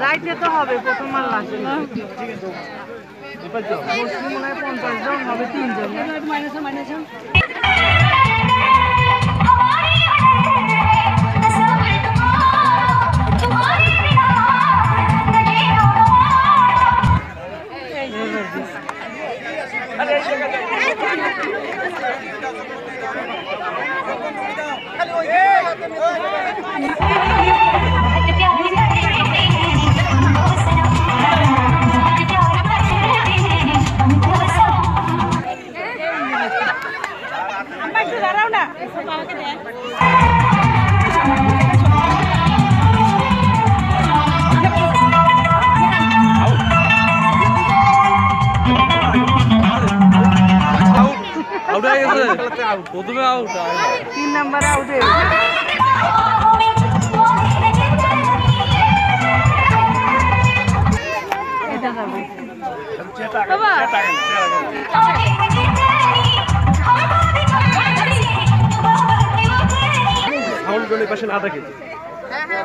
যাইতে তো হবে প্রথম মনে হয় পঞ্চাশ জন হবে তিনজন। আউট প্রথমে আউট তিন নাম্বার আউটে সাউন্ড গলি হ্যাঁ হ্যাঁ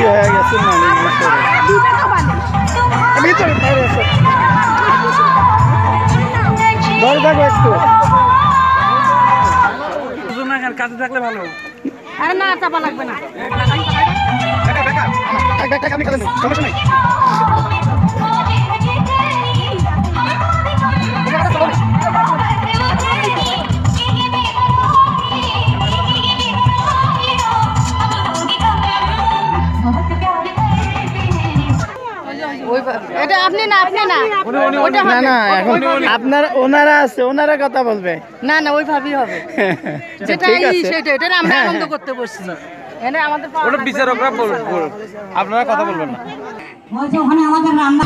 বেশি হয়ে গেছে ভিতরে ভিতরে বাইরে এসো। ধরে থাকো একটু। কাছে থাকলে ভালো আরে না। চাপা লাগবে না সমস্যা নেই। এটা আপনি না আপনি না। ওটা না না এখন আপনার ওনারা আছে ওনারা কথা বলবে। না না ওই ভাবি হবে। যেটা ঠিক সেটা এটা আমরা হ্যাঁ, আনন্দ হ্যাঁ। করতে বসছি। এনে আমাদের ওটা বিচারকরা আপনারা কথা বলবেন না। ওই যে ওখানে আমাদের রান্না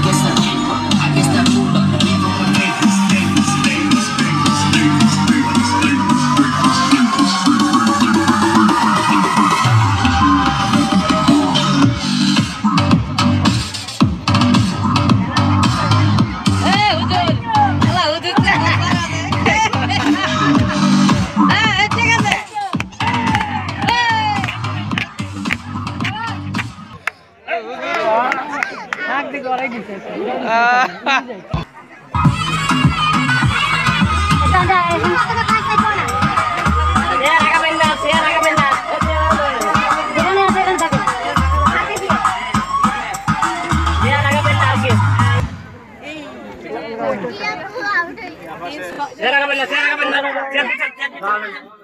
Terima kasih jangan.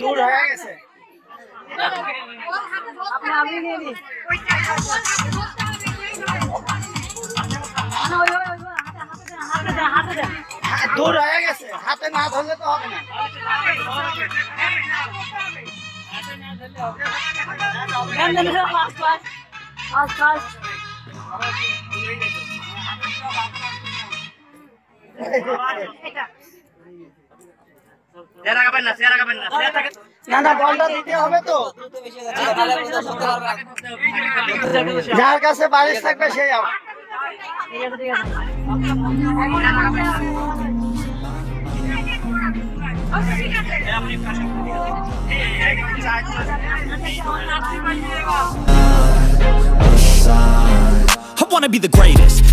दूर है कैसे हाँ, दूर है हाथे ना धरले तो आसपास। आसपास। না না বলটা দিতে হবে তো যার কাছে বালিশ থাকবে সেই out। I wanna be the greatest.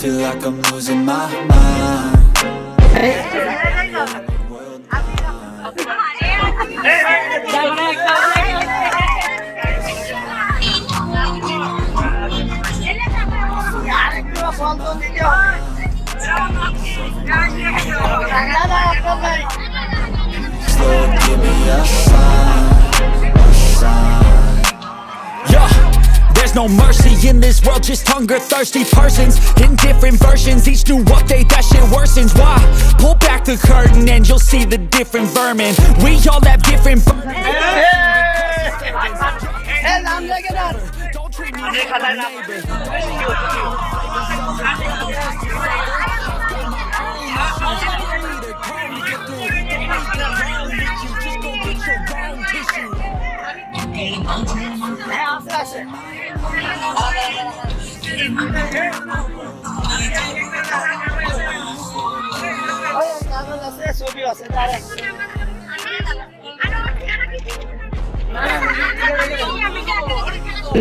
feel like I'm losing my mind Slow, give me a sign, a sign. Yeah, there's no mercy in this world just hunger-thirsty persons In different versions, each new update that shit worsens Why? Pull back the curtain and you'll see the different vermin We all have different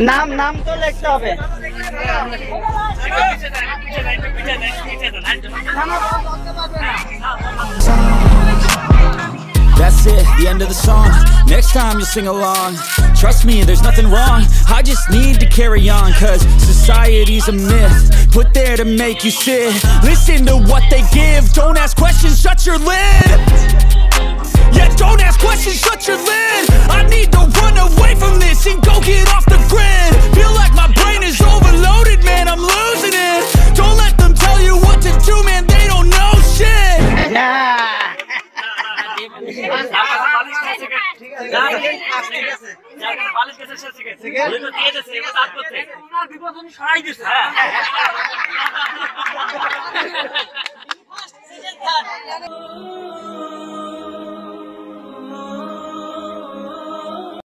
নাম নাম তো লিখতে হবে That's it, the end of the song. Next time you sing along. Trust me, there's nothing wrong. I just need to carry on, cause society's a myth. Put there to make you sit. Listen to what they give. Don't ask questions, shut your lid. Yeah, don't ask questions, shut your lid. I need to run away college গেছে সে শিখে ওই তো দিয়ে দিয়েছে এবার কাজ করতে ওনার বিপদ উনি সরাই দিয়েছে। হ্যাঁ।